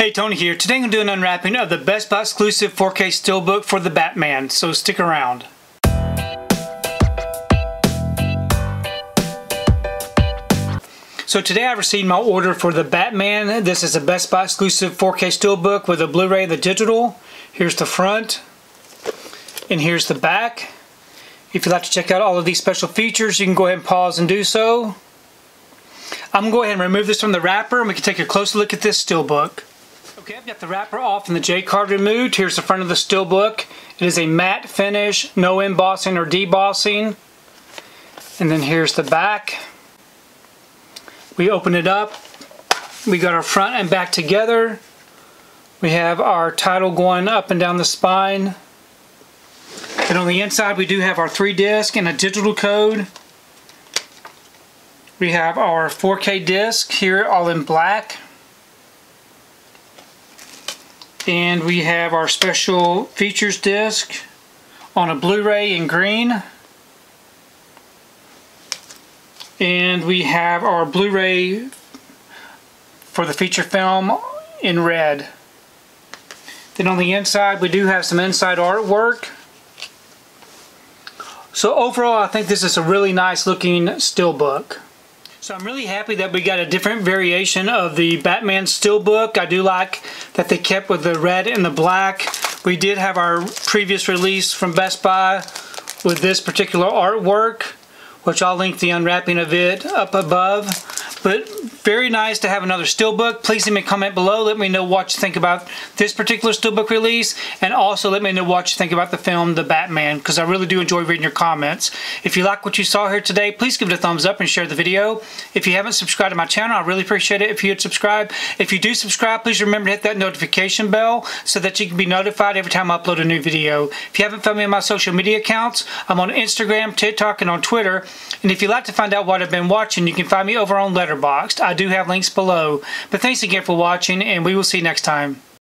Hey, Tony here. Today I'm going to do an unwrapping of the Best Buy exclusive 4K Steelbook for the Batman, so stick around. So today I received my order for the Batman. This is a Best Buy exclusive 4K Steelbook with a Blu-ray and the digital. Here's the front, and here's the back. If you'd like to check out all of these special features, you can go ahead and pause and do so. I'm going to go ahead and remove this from the wrapper and we can take a closer look at this steelbook. Okay, I've got the wrapper off and the J card removed. Here's the front of the steelbook. It is a matte finish, no embossing or debossing. And then here's the back. We open it up. We got our front and back together. We have our title going up and down the spine. And on the inside we do have our 3 disc and a digital code. We have our 4K disc here all in black and we have our special features disc on a Blu-ray in green. And we have our Blu-ray for the feature film in red. Then on the inside we do have some inside artwork. So overall I think this is a really nice looking steelbook so I'm really happy that we got a different variation of the Batman Steelbook. I do like that they kept with the red and the black. We did have our previous release from Best Buy with this particular artwork, which I'll link the unwrapping of it up above. But very nice to have another steelbook. Please leave me a comment below. Let me know what you think about this particular steelbook release. And also let me know what you think about the film The Batman because I really do enjoy reading your comments. If you like what you saw here today, please give it a thumbs up and share the video. If you haven't subscribed to my channel, I really appreciate it if you would subscribe. If you do subscribe, please remember to hit that notification bell so that you can be notified every time I upload a new video. If you haven't found me on my social media accounts, I'm on Instagram, TikTok, and on Twitter. And if you'd like to find out what I've been watching, you can find me over on Letterboxd. I do have links below. But thanks again for watching, and we will see you next time.